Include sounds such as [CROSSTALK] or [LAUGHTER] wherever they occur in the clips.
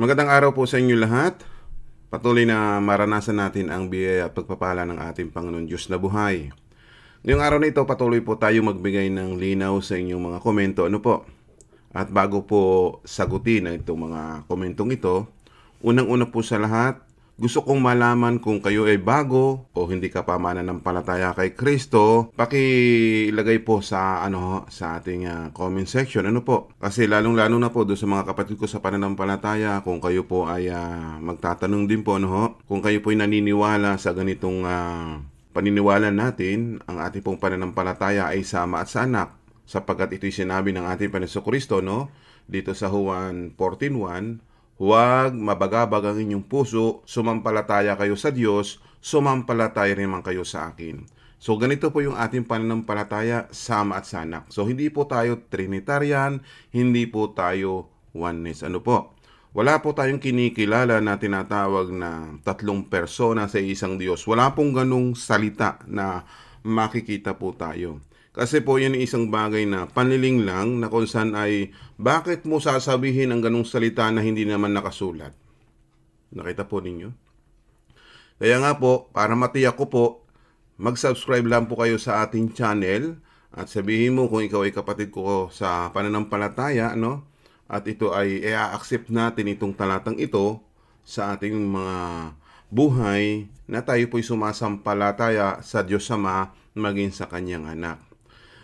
Magandang araw po sa inyo lahat. Patuloy na maranasan natin ang biyaya at pagpapala ng ating Panginoon Diyos na buhay. Ngayong araw na ito, patuloy po tayo magbigay ng linaw sa inyong mga komento. Ano po? At bago po sagutin ang itong mga komentong ito, unang-una po sa lahat, gusto kong malaman kung kayo ay bago o hindi ka pa mananampalataya kay Kristo, pakilagay po sa ano sa ating uh, comment section. Ano po? Kasi lalong-lalo na po do sa mga kapatid ko sa pananampalataya, kung kayo po ay uh, magtatanong din po ano, kung kayo po ay naniniwala sa ganitong uh, paniniwala natin, ang ating pong pananampalataya ay sama at sa anak sapagkat ito'y sinabi ng ating Panginoon Kristo no dito sa Juan 14:1 Huwag mabagabag ang inyong puso, sumampalataya kayo sa Diyos, sumampalataya rin man kayo sa akin. So ganito po yung ating pananampalataya sama at sanak. So hindi po tayo Trinitarian, hindi po tayo oneness. Ano po? Wala po tayong kinikilala na tinatawag na tatlong persona sa isang Diyos. Wala pong ganong salita na makikita po tayo. Kasi po yan isang bagay na panliling lang na kung saan ay bakit mo sasabihin ang ganong salita na hindi naman nakasulat? Nakita po ninyo? Kaya nga po, para matiyak ko po, mag-subscribe lang po kayo sa ating channel at sabihin mo kung ikaw ay kapatid ko sa pananampalataya, no? At ito ay i-accept natin itong talatang ito sa ating mga buhay na tayo po'y sumasampalataya sa Diyos Ama maging sa kanyang anak.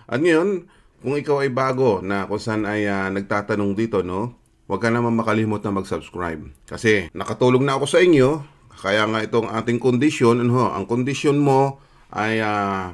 At ngayon, kung ikaw ay bago na kung saan ay uh, nagtatanong dito, no? Huwag ka naman makalimot na mag-subscribe. Kasi nakatulong na ako sa inyo, kaya nga itong ating kondisyon, ano, ang kondisyon mo ay uh,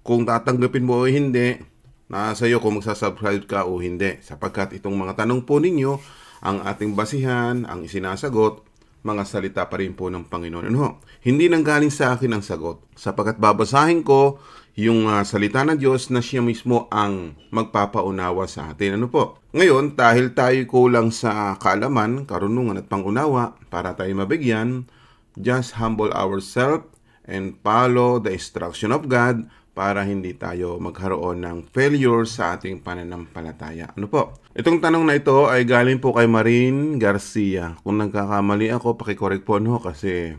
kung tatanggapin mo o hindi, nasa iyo kung magsasubscribe ka o hindi. Sapagkat itong mga tanong po ninyo, ang ating basihan, ang isinasagot, mga salita pa rin po ng Panginoon. Ano? Hindi nang galing sa akin ang sagot. Sapagkat babasahin ko yung uh, salita ng Diyos na siya mismo ang magpapaunawa sa atin. Ano po? Ngayon, dahil tayo kulang sa kaalaman, karunungan at pangunawa para tayo mabigyan, just humble ourselves and follow the instruction of God para hindi tayo magkaroon ng failure sa ating pananampalataya. Ano po? Itong tanong na ito ay galing po kay Marin Garcia. Kung nagkakamali ako, pakicorrect po no kasi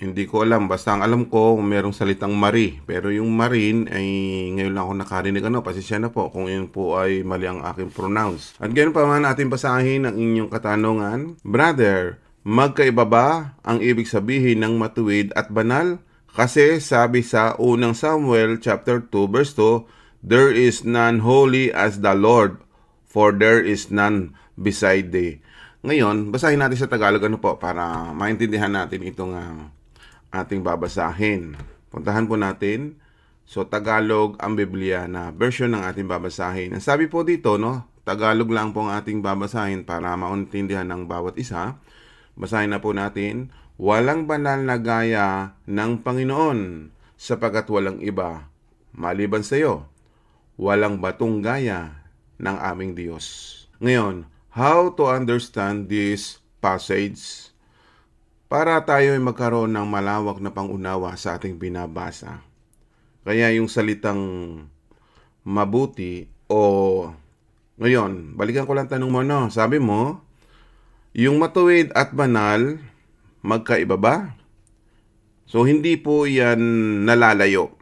hindi ko alam. Basta ang alam ko, merong salitang Marie. Pero yung Marine ay ngayon lang ako nakarinig. Ano, pasisya na po kung yun po ay mali ang aking pronounce. At ganyan pa man natin basahin ang inyong katanungan. Brother, magkaiba ba ang ibig sabihin ng matuwid at banal? Kasi sabi sa unang Samuel chapter 2 verse 2, There is none holy as the Lord, for there is none beside thee. Ngayon, basahin natin sa Tagalog ano po para maintindihan natin itong uh, ating babasahin. Puntahan po natin. So, Tagalog ang Biblia na version ng ating babasahin. Ang sabi po dito, no, Tagalog lang po ang ating babasahin para mauntindihan ng bawat isa. Basahin na po natin. Walang banal na gaya ng Panginoon sapagat walang iba maliban sa iyo. Walang batong gaya ng aming Diyos. Ngayon, how to understand this passage? para tayo ay magkaroon ng malawak na pangunawa sa ating binabasa. Kaya yung salitang mabuti o ngayon, balikan ko lang tanong mo no. Sabi mo, yung matuwid at banal, magkaiba ba? So hindi po yan nalalayo.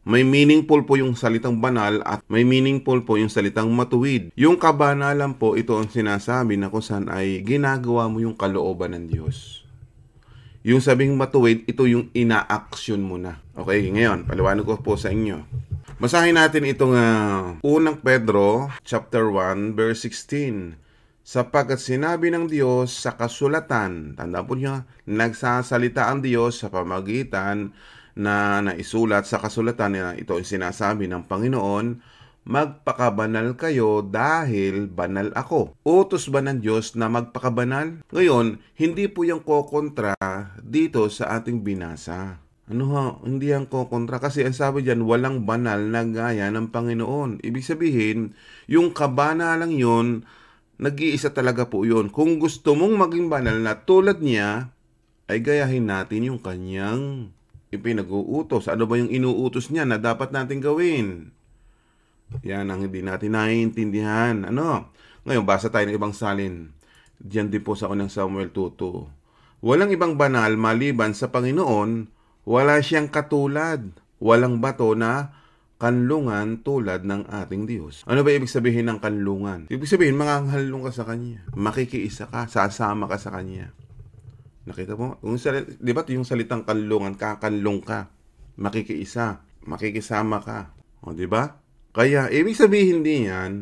May meaningful po yung salitang banal at may meaningful po yung salitang matuwid. Yung kabanalan po, ito ang sinasabi na kung saan ay ginagawa mo yung kalooban ng Diyos. Yung sabing matuwid, ito yung ina-action mo na. Okay, ngayon, paliwanag ko po sa inyo. Basahin natin itong uh, unang Pedro, chapter 1, verse 16. Sapagkat sinabi ng Diyos sa kasulatan, tanda po niya, nagsasalita ang Diyos sa pamagitan na naisulat sa kasulatan na ito ang sinasabi ng Panginoon, magpakabanal kayo dahil banal ako. Utos ba ng Diyos na magpakabanal? Ngayon, hindi po yung kokontra dito sa ating binasa. Ano ha? Hindi yan kokontra kasi ang sabi dyan, walang banal na gaya ng Panginoon. Ibig sabihin, yung kabanalang yun, nag-iisa talaga po yun. Kung gusto mong maging banal na tulad niya, ay gayahin natin yung kanyang ipinag-uutos. Ano ba yung inuutos niya na dapat natin gawin? Yan ang hindi natin naiintindihan. Ano? Ngayon, basa tayo ng ibang salin. Diyan din po sa unang Samuel 2.2. Walang ibang banal maliban sa Panginoon, wala siyang katulad, walang bato na kanlungan tulad ng ating Diyos. Ano ba ibig sabihin ng kanlungan? Ibig sabihin, manganghalong ka sa Kanya. Makikiisa ka, sasama ka sa Kanya. Nakita mo? Yung salit, di ba yung salitang kanlungan, kakanlong ka, makikiisa, makikisama ka. O, di ba? Kaya, ibig sabihin din yan,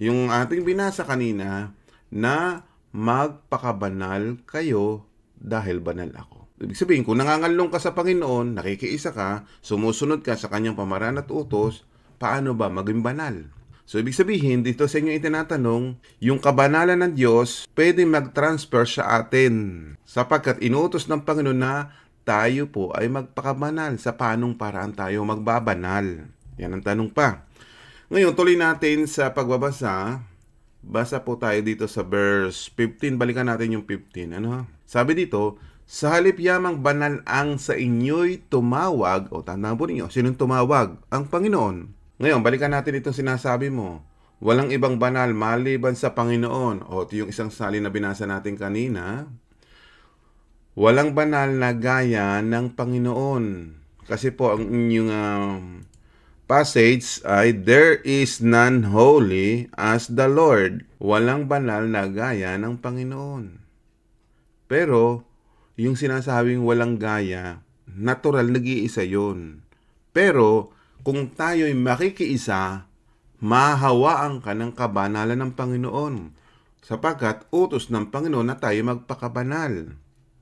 yung ating binasa kanina, na magpakabanal kayo dahil banal ako. Ibig sabihin, kung nangangalong ka sa Panginoon, nakikiisa ka, sumusunod ka sa kanyang pamaran at utos, paano ba maging banal? So, ibig sabihin, dito sa inyo itinatanong, yung kabanalan ng Diyos, pwede mag-transfer sa atin. Sapagkat inutos ng Panginoon na tayo po ay magpakabanal sa panong paraan tayo magbabanal. Yan ang tanong pa. Ngayon, tuloy natin sa pagbabasa. Basa po tayo dito sa verse 15. Balikan natin yung 15. Ano? Sabi dito, sa halip yamang banal ang sa inyo'y tumawag, o tandaan po ninyo, sinong tumawag? Ang Panginoon. Ngayon, balikan natin itong sinasabi mo. Walang ibang banal maliban sa Panginoon. O ito yung isang sali na binasa natin kanina. Walang banal na gaya ng Panginoon. Kasi po, ang inyong um, passage ay, There is none holy as the Lord. Walang banal na gaya ng Panginoon. Pero, yung sinasabing walang gaya, natural nag-iisa yun. Pero, kung tayo'y makikiisa, mahawaan ka ng kabanalan ng Panginoon. Sapagkat utos ng Panginoon na tayo magpakabanal.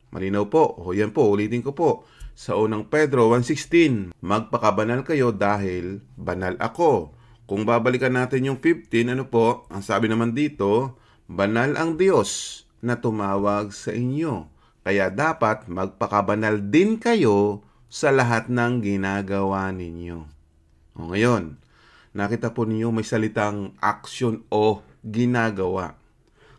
Malinaw po, o yan po, ulitin ko po. Sa unang Pedro 1.16, magpakabanal kayo dahil banal ako. Kung babalikan natin yung 15, ano po, ang sabi naman dito, banal ang Diyos na tumawag sa inyo kaya dapat magpakabanal din kayo sa lahat ng ginagawa ninyo. O ngayon, nakita po ninyo may salitang action o ginagawa.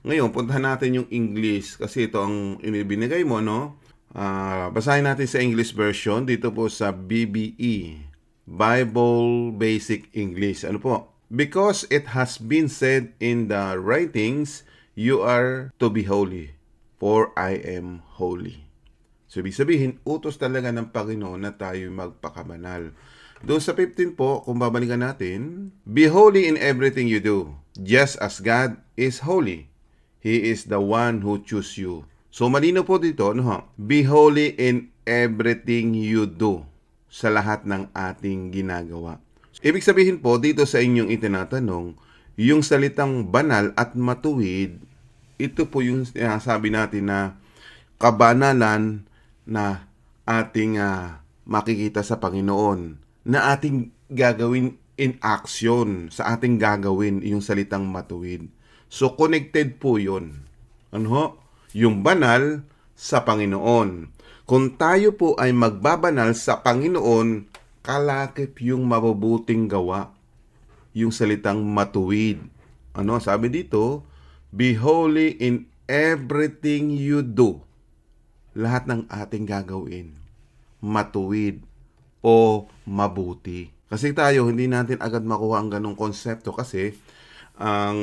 Ngayon, puntahan natin yung English kasi ito ang inibinigay mo, no? Uh, basahin natin sa English version dito po sa BBE, Bible Basic English. Ano po? Because it has been said in the writings, you are to be holy for I am holy. So, ibig sabihin, utos talaga ng Panginoon na tayo magpakabanal. Doon sa 15 po, kung babalikan natin, Be holy in everything you do, just as God is holy. He is the one who choose you. So, malino po dito, no? Be holy in everything you do sa lahat ng ating ginagawa. Ibig sabihin po, dito sa inyong itinatanong, yung salitang banal at matuwid ito po yung sinasabi natin na kabanalan na ating uh, makikita sa Panginoon na ating gagawin in action sa ating gagawin yung salitang matuwid. So connected po yun. Ano? Yung banal sa Panginoon. Kung tayo po ay magbabanal sa Panginoon, kalakip yung mabubuting gawa. Yung salitang matuwid. Ano sabi dito? Be holy in everything you do. Lahat ng ating gagawin, matuwid o mabuti. Kasi tayo, hindi natin agad makuha ang ganong konsepto kasi ang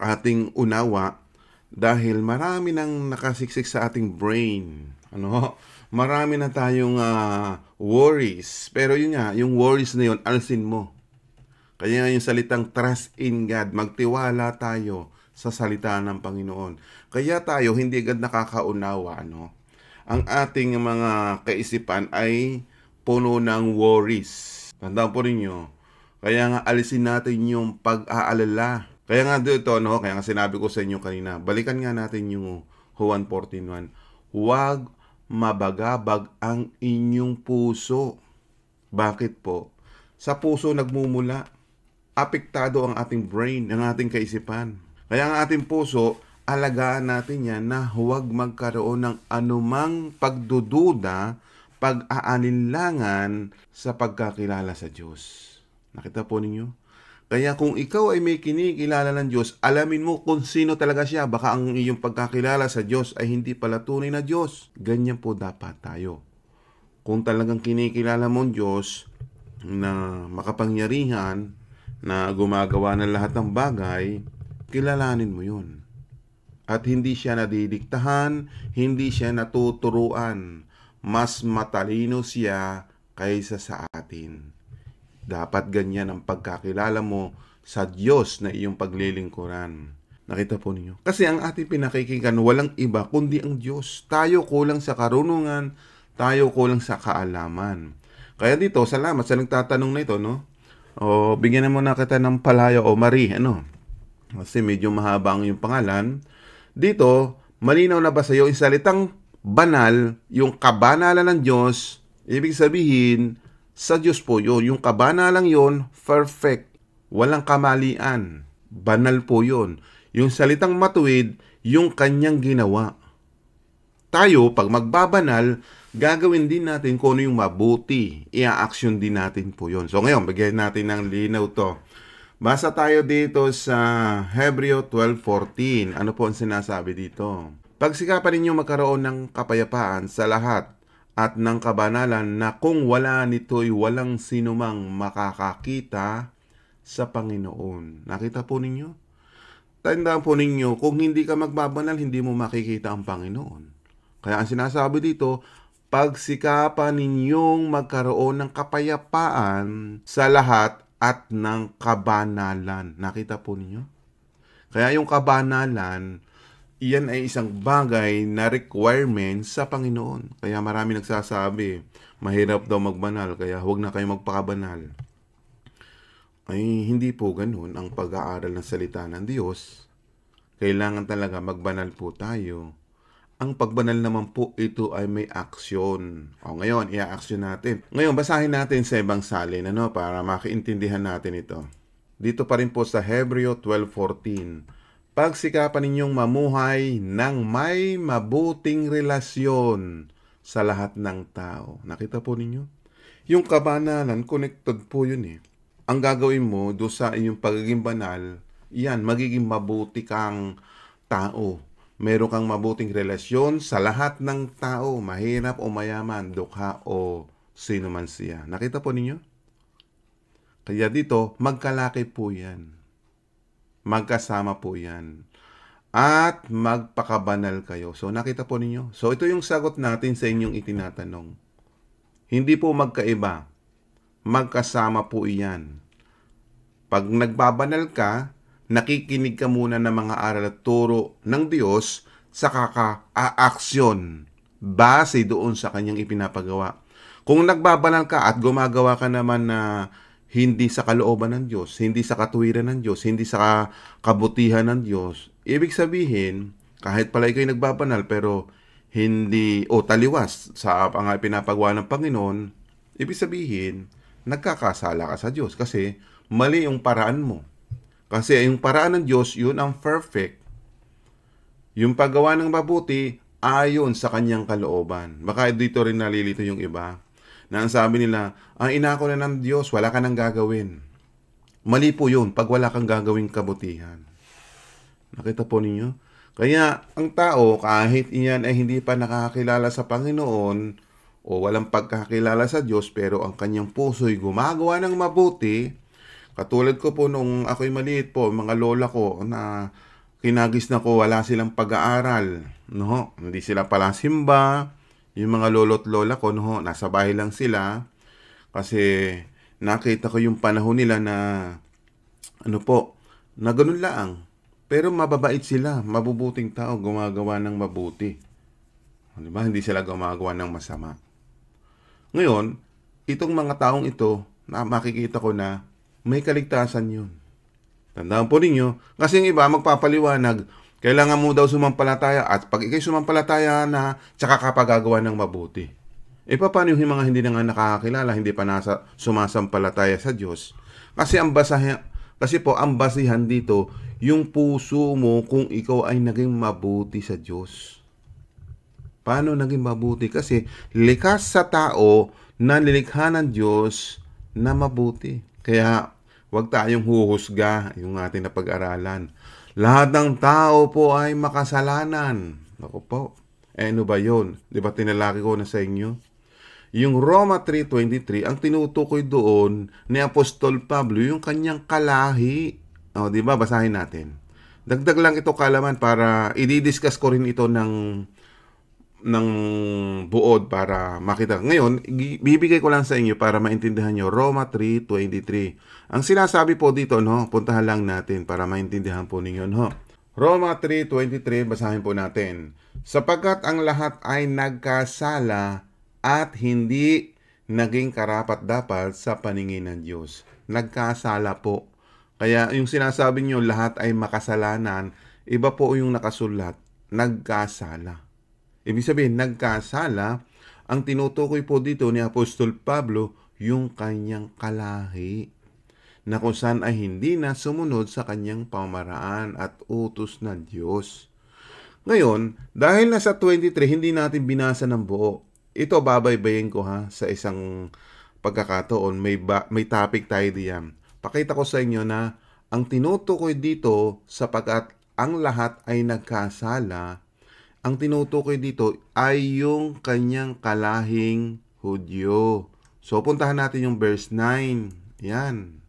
ating unawa dahil marami nang nakasiksik sa ating brain. Ano? Marami na tayong uh, worries. Pero yun nga, yung worries na yun, alsin mo. Kaya yung salitang trust in God, magtiwala tayo sa salita ng Panginoon. Kaya tayo hindi agad nakakaunawa ano. Ang ating mga kaisipan ay puno ng worries. Tandaan po ninyo. Kaya nga alisin natin yung pag-aalala. Kaya nga dito, no, kaya nga sinabi ko sa inyo kanina, balikan nga natin yung Juan 14.1. Huwag mabagabag ang inyong puso. Bakit po? Sa puso nagmumula. Apektado ang ating brain, ang ating kaisipan. Kaya ang ating puso, alagaan natin yan na huwag magkaroon ng anumang pagdududa, pag-aalinlangan sa pagkakilala sa Diyos. Nakita po ninyo? Kaya kung ikaw ay may kinikilala ng Diyos, alamin mo kung sino talaga siya. Baka ang iyong pagkakilala sa Diyos ay hindi pala tunay na Diyos. Ganyan po dapat tayo. Kung talagang kinikilala mo ang Diyos na makapangyarihan, na gumagawa ng lahat ng bagay, kilalanin mo yun. At hindi siya nadidiktahan, hindi siya natuturuan. Mas matalino siya kaysa sa atin. Dapat ganyan ang pagkakilala mo sa Diyos na iyong paglilingkuran. Nakita po ninyo. Kasi ang ating pinakikinggan, walang iba kundi ang Diyos. Tayo kulang sa karunungan, tayo kulang sa kaalaman. Kaya dito, salamat sa nagtatanong na ito, no? O, bigyan mo na kita ng palayo o Marie, ano? Kasi medyo mahaba ang yung pangalan. Dito, malinaw na ba sa iyo yung salitang banal, yung kabanalan ng Diyos, ibig sabihin, sa Diyos po yun. Yung kabanalan yon perfect. Walang kamalian. Banal po yun. Yung salitang matuwid, yung kanyang ginawa. Tayo, pag magbabanal, gagawin din natin kung ano yung mabuti. Ia-action din natin po yun. So ngayon, bigyan natin ng linaw to. Basa tayo dito sa Hebreo 12.14. Ano po ang sinasabi dito? Pagsikapan ninyo magkaroon ng kapayapaan sa lahat at ng kabanalan na kung wala nito'y walang sinumang makakakita sa Panginoon. Nakita po ninyo? Tandaan po ninyo, kung hindi ka magbabanal, hindi mo makikita ang Panginoon. Kaya ang sinasabi dito, pagsikapan ninyong magkaroon ng kapayapaan sa lahat at ng kabanalan. Nakita po ninyo? Kaya yung kabanalan, iyan ay isang bagay na requirement sa Panginoon. Kaya marami nagsasabi, mahirap daw magbanal, kaya huwag na kayo magpakabanal. Ay, hindi po ganun ang pag-aaral ng salita ng Diyos. Kailangan talaga magbanal po tayo ang pagbanal naman po ito ay may aksyon. O ngayon, i-action natin. Ngayon, basahin natin sa ibang salin ano, para makaintindihan natin ito. Dito pa rin po sa Hebreo 12.14. Pagsikapan ninyong mamuhay ng may mabuting relasyon sa lahat ng tao. Nakita po ninyo? Yung kabanalan, connected po yun eh. Ang gagawin mo do sa inyong pagiging banal, yan, magiging mabuti kang tao meron kang mabuting relasyon sa lahat ng tao, mahirap o mayaman, dukha o sino man siya. Nakita po ninyo? Kaya dito, magkalaki po yan. Magkasama po yan. At magpakabanal kayo. So, nakita po ninyo? So, ito yung sagot natin sa inyong itinatanong. Hindi po magkaiba. Magkasama po iyan. Pag nagbabanal ka, nakikinig ka muna ng mga aral at turo ng Diyos sa kaka-aksyon base doon sa kanyang ipinapagawa. Kung nagbabanal ka at gumagawa ka naman na hindi sa kalooban ng Diyos, hindi sa katuwiran ng Diyos, hindi sa kabutihan ng Diyos, ibig sabihin, kahit pala ikaw nagbabanal pero hindi o taliwas sa ang pinapagawa ng Panginoon, ibig sabihin, nagkakasala ka sa Diyos kasi mali yung paraan mo. Kasi yung paraan ng Diyos, yun ang perfect. Yung paggawa ng mabuti, ayon sa kanyang kalooban. Baka dito rin nalilito yung iba. Na ang sabi nila, ang inako na ng Diyos, wala ka nang gagawin. Mali po yun pag wala kang gagawing kabutihan. Nakita po ninyo? Kaya ang tao, kahit iyan ay hindi pa nakakilala sa Panginoon o walang pagkakilala sa Diyos, pero ang kanyang puso'y gumagawa ng mabuti, Katulad ko po nung ako'y maliit po, mga lola ko na kinagis na ko wala silang pag-aaral. No? Hindi sila pala simba. Yung mga lolo't lola ko, no? nasa bahay lang sila. Kasi nakita ko yung panahon nila na ano po, na ganun lang. Pero mababait sila, mabubuting tao, gumagawa ng mabuti. Di ba? Hindi sila gumagawa ng masama. Ngayon, itong mga taong ito, na makikita ko na may kaligtasan yun. Tandaan po ninyo, kasi yung iba magpapaliwanag, kailangan mo daw sumampalataya at pag ikay sumampalataya na, tsaka kapagagawa ng mabuti. E paano yung mga hindi na nga nakakakilala, hindi pa nasa sumasampalataya sa Diyos? Kasi ang basahan, kasi po ang basihan dito, yung puso mo kung ikaw ay naging mabuti sa Diyos. Paano naging mabuti? Kasi likas sa tao na nilikha ng Diyos na mabuti. Kaya Huwag tayong huhusga yung ating napag-aralan. Lahat ng tao po ay makasalanan. Ako po. Eh, ano ba yun? Di ba tinalaki ko na sa inyo? Yung Roma 3.23, ang tinutukoy doon ni Apostol Pablo, yung kanyang kalahi. O, di ba? Basahin natin. Dagdag lang ito kalaman para i-discuss ko rin ito ng ng buod para makita. Ngayon, bibigay ko lang sa inyo para maintindihan nyo Roma 3.23. Ang sinasabi po dito, no, puntahan lang natin para maintindihan po ninyo. No? Roma 3.23, basahin po natin. Sapagkat ang lahat ay nagkasala at hindi naging karapat dapat sa paningin ng Diyos. Nagkasala po. Kaya yung sinasabi nyo lahat ay makasalanan, iba po yung nakasulat, nagkasala. Ibig sabihin, nagkasala, ang tinutukoy po dito ni Apostol Pablo, yung kanyang kalahi na kung saan ay hindi na sumunod sa kanyang pamaraan at utos ng Diyos. Ngayon, dahil nasa 23, hindi natin binasa ng buo. Ito babaybayin ko ha sa isang pagkakataon. May, ba, may topic tayo diyan. Pakita ko sa inyo na ang tinutukoy dito sapagkat ang lahat ay nagkasala ang tinutukoy dito ay yung kanyang kalahing Hudyo. So, puntahan natin yung verse 9. Yan.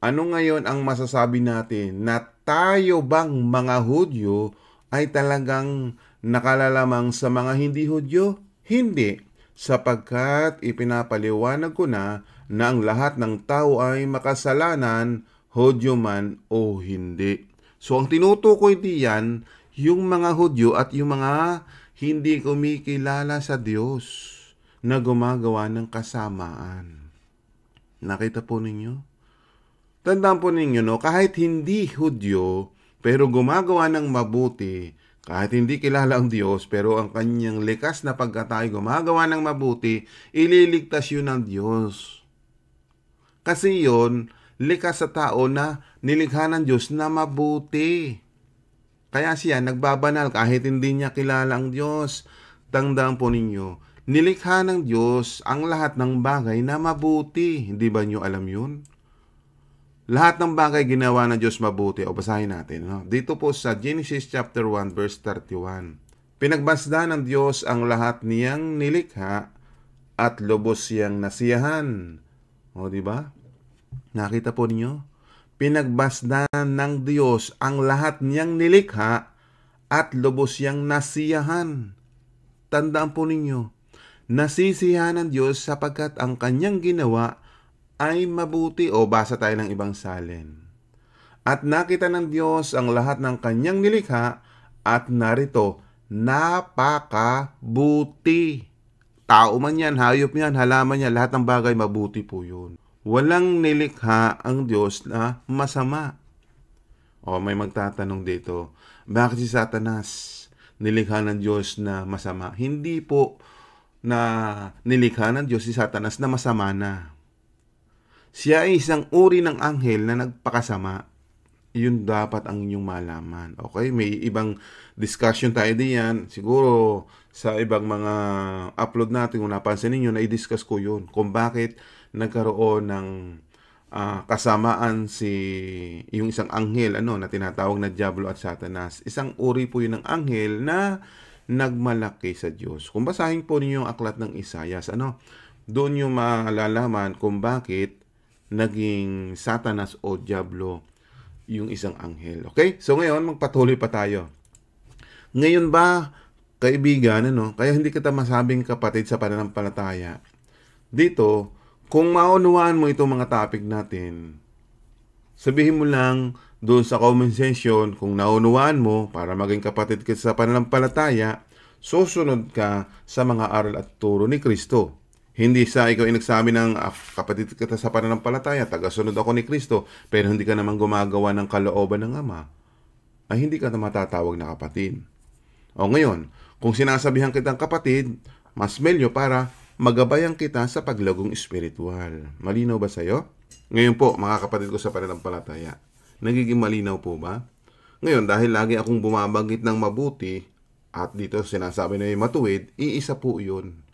Ano ngayon ang masasabi natin na tayo bang mga Hudyo ay talagang nakalalamang sa mga hindi Hudyo? Hindi, sapagkat ipinapaliwanag ko na na ang lahat ng tao ay makasalanan, Hudyo man o hindi. So ang tinutukoy diyan yung mga Hudyo at yung mga hindi kumikilala sa Diyos na gumagawa ng kasamaan. Nakita po ninyo? Tandaan po ninyo, no? kahit hindi Hudyo, pero gumagawa ng mabuti, kahit hindi kilala ang Diyos, pero ang kanyang likas na pagkatay gumagawa ng mabuti, ililigtas yun ng Diyos. Kasi yon likas sa tao na nilikha ng Diyos na mabuti. Kaya siya nagbabanal kahit hindi niya kilala ang Diyos. Tandaan po ninyo, nilikha ng Diyos ang lahat ng bagay na mabuti. Hindi ba niyo alam yun? Lahat ng bagay ginawa ng Diyos mabuti. O basahin natin. No? Dito po sa Genesis chapter 1 verse 31. Pinagbasda ng Diyos ang lahat niyang nilikha at lubos siyang nasiyahan. O di ba? Nakita po ninyo? Pinagbasdan ng Diyos ang lahat niyang nilikha at lubos siyang nasiyahan. Tandaan po ninyo, nasisiyahan ng Diyos sapagkat ang kanyang ginawa ay mabuti o basa tayo ng ibang salin. At nakita ng Diyos ang lahat ng kanyang nilikha at narito, napakabuti. Tao man yan, hayop yan, halaman yan, lahat ng bagay mabuti po yun. Walang nilikha ang Diyos na masama. O may magtatanong dito, bakit si Satanas nilikha ng Diyos na masama? Hindi po na nilikha ng Diyos si Satanas na masama na. Siya ay isang uri ng anghel na nagpakasama. Yun dapat ang inyong malaman. Okay? May ibang discussion tayo diyan. Siguro sa ibang mga upload natin kung napansin ninyo na i-discuss ko yun. Kung bakit nagkaroon ng uh, kasamaan si yung isang anghel ano na tinatawag na Diablo at Satanas. Isang uri po yun ng anghel na nagmalaki sa Diyos. Kung basahin po ninyo yung aklat ng Isayas, ano, doon yung malalaman kung bakit naging Satanas o Diablo yung isang anghel. Okay? So ngayon, magpatuloy pa tayo. Ngayon ba, kaibigan, ano, kaya hindi kita masabing kapatid sa pananampalataya. Dito, kung maunawaan mo itong mga topic natin, sabihin mo lang doon sa comment section kung naunawaan mo para maging kapatid ka sa pananampalataya, susunod ka sa mga aral at turo ni Kristo. Hindi sa ikaw ay nagsabi ng ah, kapatid kita sa pananampalataya, tagasunod ako ni Kristo, pero hindi ka naman gumagawa ng kalooban ng Ama, ay hindi ka na matatawag na kapatid. O ngayon, kung sinasabihan kitang kapatid, mas melyo para magabayan kita sa paglagong espiritual. Malinaw ba sa'yo? Ngayon po, mga kapatid ko sa pananampalataya, nagiging malinaw po ba? Ngayon, dahil lagi akong bumabanggit ng mabuti, at dito sinasabi na yung matuwid, iisa po yun.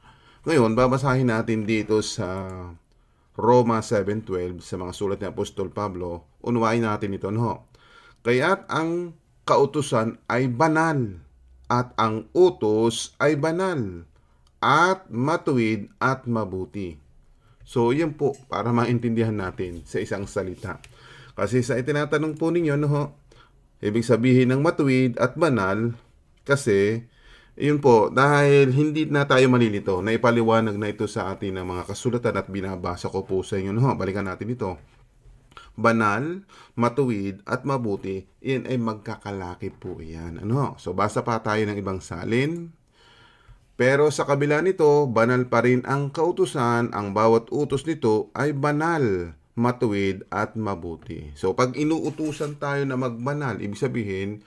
Ngayon, babasahin natin dito sa Roma 7.12 sa mga sulat ni Apostol Pablo, unawain natin ito, no? Kaya't ang kautusan ay banal at ang utos ay banal at matuwid at mabuti. So, yan po para maintindihan natin sa isang salita. Kasi sa itinatanong po ninyo, no, Ibig sabihin ng matuwid at banal kasi yun po, dahil hindi na tayo malilito, na ipaliwanag na ito sa atin ng mga kasulatan at binabasa ko po sa inyo. No, balikan natin ito. Banal, matuwid, at mabuti, yan ay magkakalaki po yan. Ano? So, basa pa tayo ng ibang salin. Pero sa kabila nito, banal pa rin ang kautusan, ang bawat utos nito ay banal, matuwid, at mabuti. So, pag inuutusan tayo na magbanal, ibig sabihin,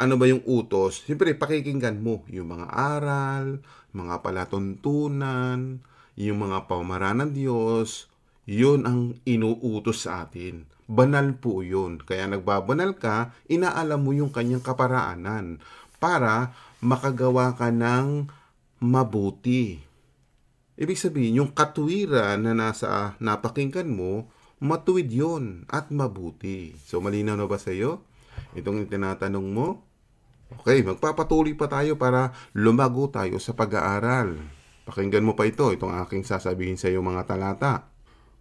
ano ba yung utos? Siyempre, pakikinggan mo yung mga aral, mga palatuntunan, yung mga pamaran ng Diyos, yun ang inuutos sa atin. Banal po yun. Kaya nagbabanal ka, inaalam mo yung kanyang kaparaanan para makagawa ka ng mabuti. Ibig sabihin, yung katuwiran na nasa napakinggan mo, matuwid yon at mabuti. So, malinaw na ba sa iyo? Itong tinatanong mo, okay, magpapatuloy pa tayo para lumago tayo sa pag-aaral. Pakinggan mo pa ito, itong aking sasabihin sa iyo mga talata.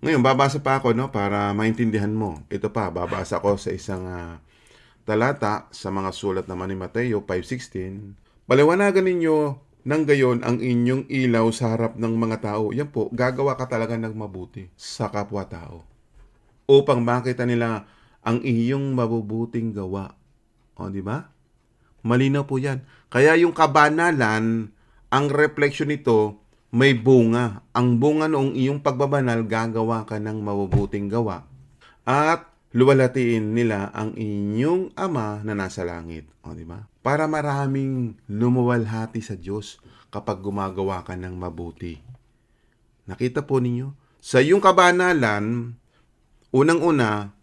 Ngayon, babasa pa ako no, para maintindihan mo. Ito pa, babasa ko sa isang uh, talata sa mga sulat naman ni Mateo 5.16. Paliwanagan ninyo nang gayon ang inyong ilaw sa harap ng mga tao. Yan po, gagawa ka talaga ng mabuti sa kapwa-tao. Upang makita nila ang iyong mabubuting gawa. O, di ba? Malinaw po yan. Kaya yung kabanalan, ang reflection nito, may bunga. Ang bunga noong iyong pagbabanal, gagawa ka ng mabubuting gawa. At luwalatiin nila ang inyong ama na nasa langit. O, di ba? Para maraming lumuwalhati sa Diyos kapag gumagawa ka ng mabuti. Nakita po ninyo? Sa iyong kabanalan, unang-una,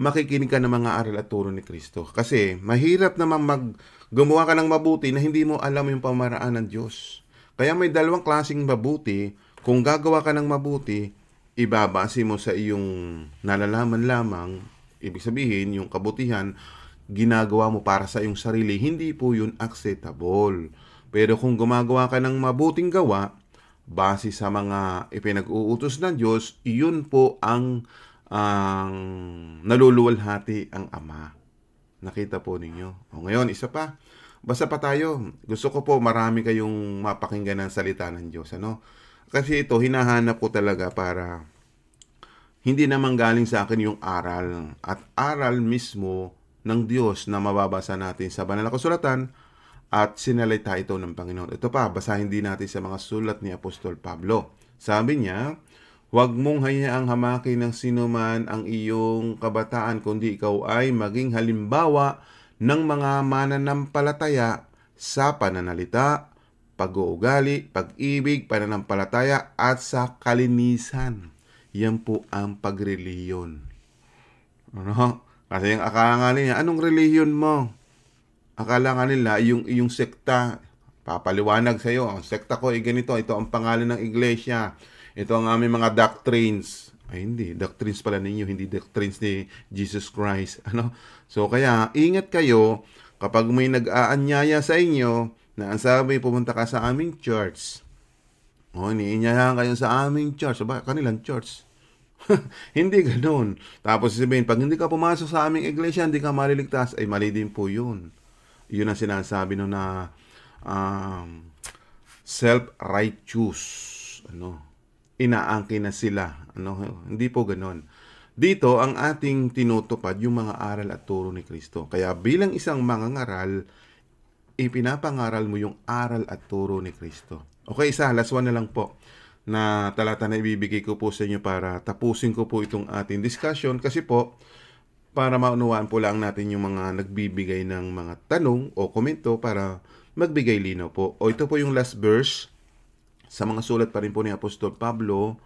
makikinig ka ng mga aral at turo ni Kristo. Kasi mahirap naman mag gumawa ka ng mabuti na hindi mo alam yung pamaraan ng Diyos. Kaya may dalawang klaseng mabuti. Kung gagawa ka ng mabuti, ibabase mo sa iyong nalalaman lamang, ibig sabihin, yung kabutihan, ginagawa mo para sa iyong sarili, hindi po yun acceptable. Pero kung gumagawa ka ng mabuting gawa, base sa mga ipinag-uutos ng Diyos, iyon po ang ang naluluwalhati ang Ama. Nakita po ninyo. O ngayon, isa pa. Basta pa tayo. Gusto ko po marami kayong mapakinggan ng salita ng Diyos. Ano? Kasi ito, hinahanap ko talaga para hindi naman galing sa akin yung aral. At aral mismo ng Diyos na mababasa natin sa banal na kasulatan at sinalita ito ng Panginoon. Ito pa, basahin din natin sa mga sulat ni Apostol Pablo. Sabi niya, Huwag mong hayaang hamakin ng sinuman ang iyong kabataan kundi ikaw ay maging halimbawa ng mga mananampalataya sa pananalita, pag-uugali, pag-ibig, pananampalataya at sa kalinisan. Yan po ang pagreliyon. Ano? Kasi yung akala nga nila, anong reliyon mo? Akala nga nila, yung, yung sekta, papaliwanag sa iyo, ang sekta ko ay ganito, ito ang pangalan ng iglesia ito ang aming mga doctrines. Ay hindi, doctrines pala ninyo, hindi doctrines ni Jesus Christ. [LAUGHS] Ano? So kaya, ingat kayo kapag may nag-aanyaya sa inyo na ang sabi, pumunta ka sa aming church. O, iniinyayahan kayo sa aming church. Ba, kanilang church. [LAUGHS] hindi ganoon. Tapos sabihin, pag hindi ka pumasok sa aming iglesia, hindi ka maliligtas. Ay, mali din po yun. Yun ang sinasabi no na um, self-righteous. Ano? inaangkin na sila. Ano? Hindi po ganon. Dito, ang ating tinutupad yung mga aral at turo ni Kristo. Kaya bilang isang mangangaral, ipinapangaral mo yung aral at turo ni Kristo. Okay, isa, last one na lang po na talata na ibibigay ko po sa inyo para tapusin ko po itong ating discussion kasi po para maunawaan po lang natin yung mga nagbibigay ng mga tanong o komento para magbigay linaw po. O ito po yung last verse sa mga sulat pa rin po ni Apostol Pablo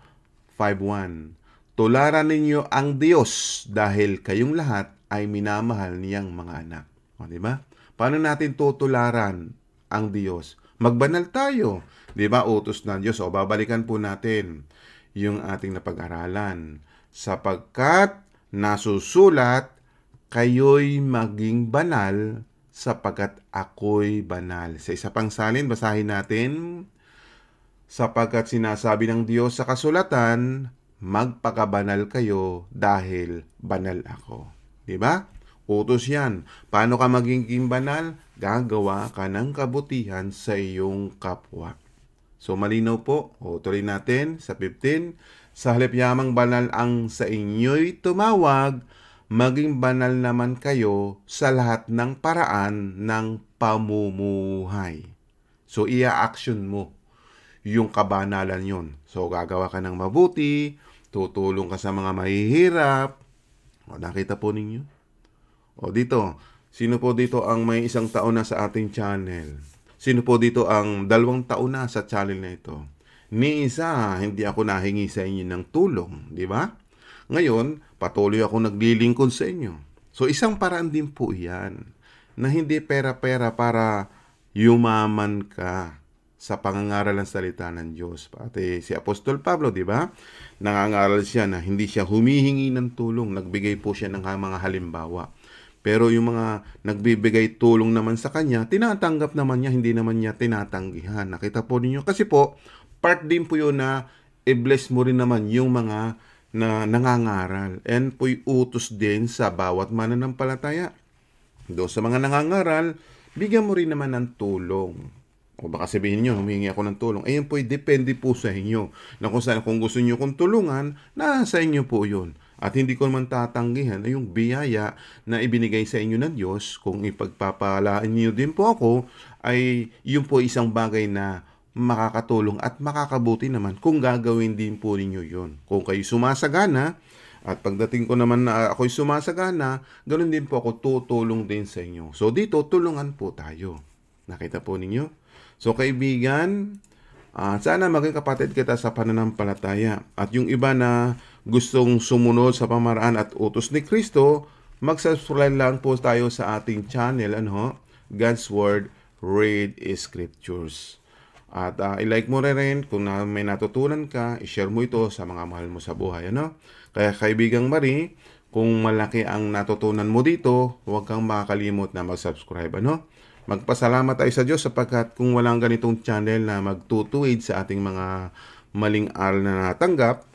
5.1. Tularan ninyo ang Diyos dahil kayong lahat ay minamahal niyang mga anak. O, di ba? Paano natin tutularan ang Diyos? Magbanal tayo. Di ba? Utos ng Diyos. O, babalikan po natin yung ating napag-aralan. Sapagkat nasusulat, kayo'y maging banal sapagkat ako'y banal. Sa isa pang salin, basahin natin sapagkat sinasabi ng Diyos sa kasulatan, magpakabanal kayo dahil banal ako. 'Di ba? Utos yan. Paano ka magiging banal? Gagawa ka ng kabutihan sa iyong kapwa. So malinaw po, o tuloy natin sa 15, sa halip yamang banal ang sa inyo'y tumawag, maging banal naman kayo sa lahat ng paraan ng pamumuhay. So ia-action mo yung kabanalan yon. So gagawa ka ng mabuti, tutulong ka sa mga mahihirap. O nakita po ninyo? O dito, sino po dito ang may isang taon na sa ating channel? Sino po dito ang dalawang taon na sa channel na ito? Ni isa, hindi ako nahingi sa inyo ng tulong, di ba? Ngayon, patuloy ako naglilingkod sa inyo. So isang paraan din po yan na hindi pera-pera para yumaman ka sa pangangaral ng salita ng Diyos. Pati si Apostol Pablo, di ba? Nangangaral siya na hindi siya humihingi ng tulong. Nagbigay po siya ng mga halimbawa. Pero yung mga nagbibigay tulong naman sa kanya, tinatanggap naman niya, hindi naman niya tinatanggihan. Nakita po ninyo. Kasi po, part din po yun na i-bless mo rin naman yung mga na nangangaral. And po'y utos din sa bawat mananampalataya. Do sa mga nangangaral, bigyan mo rin naman ng tulong. O baka sabihin nyo, humingi ako ng tulong. Ayun po'y depende po sa inyo. Na kung, saan, kung gusto nyo kong tulungan, nasa inyo po yun. At hindi ko naman tatanggihan ay yung biyaya na ibinigay sa inyo ng Diyos, kung ipagpapalaan niyo din po ako, ay yun po isang bagay na makakatulong at makakabuti naman kung gagawin din po ninyo yon. Kung kayo sumasagana, at pagdating ko naman na ako'y sumasagana, ganun din po ako tutulong din sa inyo. So dito, tulungan po tayo. Nakita po ninyo? So kaibigan, uh, sana maging kapatid kita sa pananampalataya. At yung iba na gustong sumunod sa pamaraan at utos ni Kristo, mag-subscribe lang po tayo sa ating channel, ano, God's Word, Read Scriptures. At uh, i-like mo rin kung na may natutunan ka, i-share mo ito sa mga mahal mo sa buhay. Ano? Kaya kaibigang Marie, kung malaki ang natutunan mo dito, huwag kang makakalimot na mag-subscribe. Ano? Magpasalamat tayo sa Diyos sapagkat kung walang ganitong channel na magtutuwid sa ating mga maling aral na natanggap,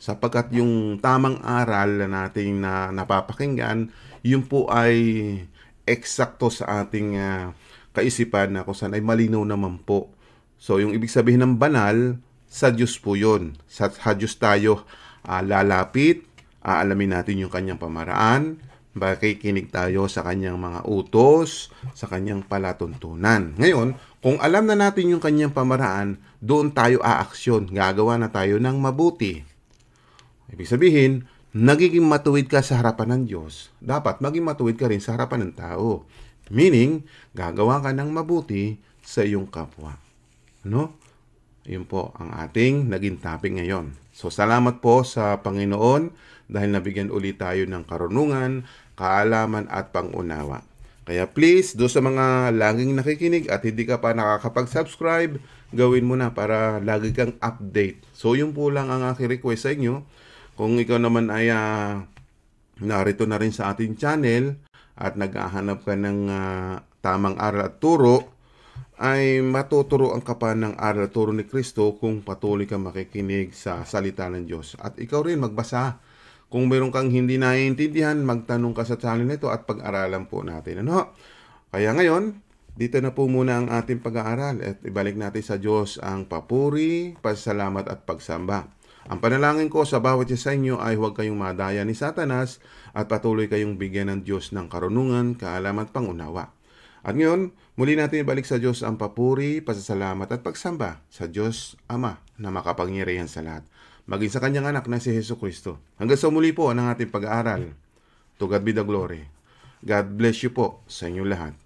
sapagkat yung tamang aral na nating na napapakinggan, yun po ay eksakto sa ating uh, kaisipan na kung saan ay malinaw naman po. So yung ibig sabihin ng banal, sa Diyos po yun. Sa, sa Diyos tayo uh, lalapit, aalamin natin yung kanyang pamaraan, makikinig tayo sa kanyang mga utos, sa kanyang palatuntunan. Ngayon, kung alam na natin yung kanyang pamaraan, doon tayo aaksyon, gagawa na tayo ng mabuti. Ibig sabihin, nagiging matuwid ka sa harapan ng Diyos, dapat maging matuwid ka rin sa harapan ng tao. Meaning, gagawa ka ng mabuti sa iyong kapwa. Ano? Yun po ang ating naging topic ngayon. So, salamat po sa Panginoon dahil nabigyan ulit tayo ng karunungan, kaalaman at pangunawa. Kaya please, do sa mga laging nakikinig at hindi ka pa nakakapag-subscribe, gawin mo na para lagi kang update. So, yun po lang ang aking request sa inyo kung ikaw naman ay uh, narito na rin sa ating channel at naghahanap ka ng uh, tamang aral at turo, ay matuturo ang ka pa ng aral at turo ni Kristo kung patuloy ka makikinig sa salita ng Diyos. At ikaw rin magbasa. Kung meron kang hindi naiintindihan, magtanong ka sa channel nito at pag-aralan po natin. Ano? Kaya ngayon, dito na po muna ang ating pag-aaral at ibalik natin sa Diyos ang papuri, pasalamat at pagsamba. Ang panalangin ko sa bawat isa sa inyo ay huwag kayong madaya ni Satanas at patuloy kayong bigyan ng Diyos ng karunungan, kaalaman at pangunawa. At ngayon, muli natin ibalik sa Diyos ang papuri, pasasalamat at pagsamba sa Diyos Ama na makapangyarihan sa lahat. Maging sa kanyang anak na si Heso Kristo. Hanggang sa muli po ang ating pag-aaral. To God be the glory. God bless you po sa inyong lahat.